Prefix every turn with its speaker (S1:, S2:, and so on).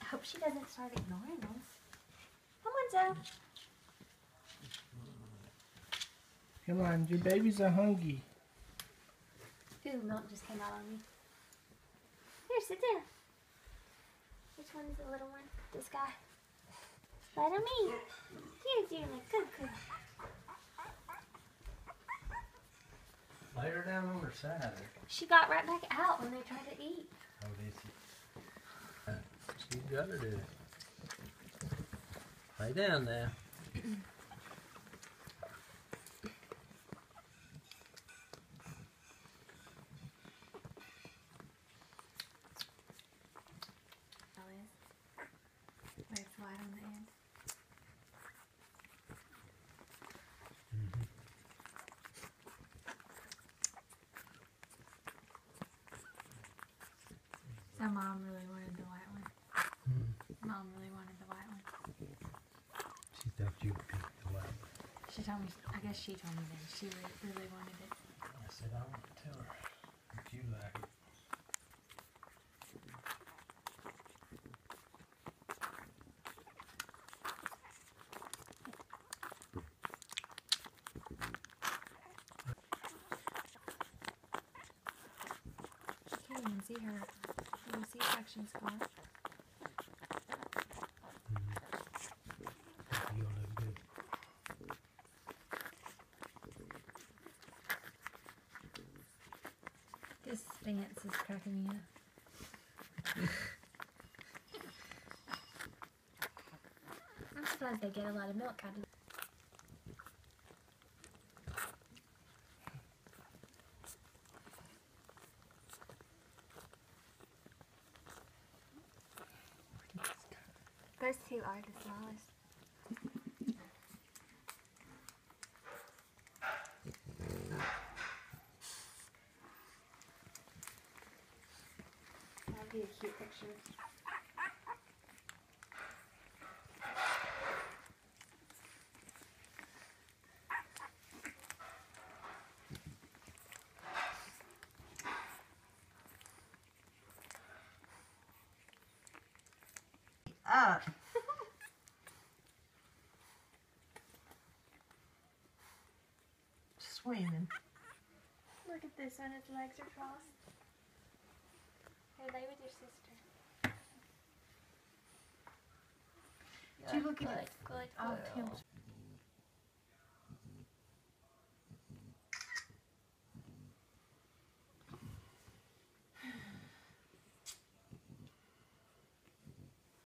S1: I hope she doesn't start ignoring us. Come on, Zoe.
S2: Come on, your babies are hungry.
S1: Ooh, milk just came out on me. Here, sit down. Which one's the little one? This guy. On me. Here, dear, dearly. Good, good.
S3: Lay her down on her side.
S1: She got right back out when they tried to eat.
S3: Oh, did she? She's got her to. Lay down now.
S1: Where it's white on the end. Mom really wanted the white one. Hmm. Mom really wanted the white one.
S3: She thought you picked the white one.
S1: She told me. I guess she told me then. She re- really wanted it.
S3: I said, I want to tell her that you like it.
S1: Can't even see her C-section. This stance is cracking me up. I'm surprised they get a lot of milk out of Those two are the smallest. That'd be a cute picture.
S4: Up. Swimming.
S1: Look at this one, its legs are crossed. Here, lay with your sister.
S4: Did you look at it?
S1: Good,
S4: Oh,
S1: good.
S4: Tim.